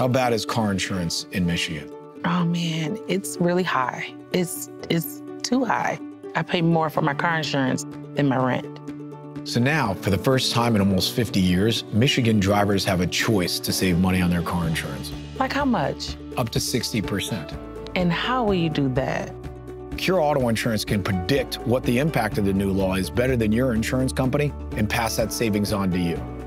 How bad is car insurance in Michigan? Oh man, it's really high. It's it's too high. I pay more for my car insurance than my rent. So now, for the first time in almost 50 years, Michigan drivers have a choice to save money on their car insurance. Like how much? Up to 60%. And how will you do that? Cure Auto Insurance can predict what the impact of the new law is better than your insurance company and pass that savings on to you.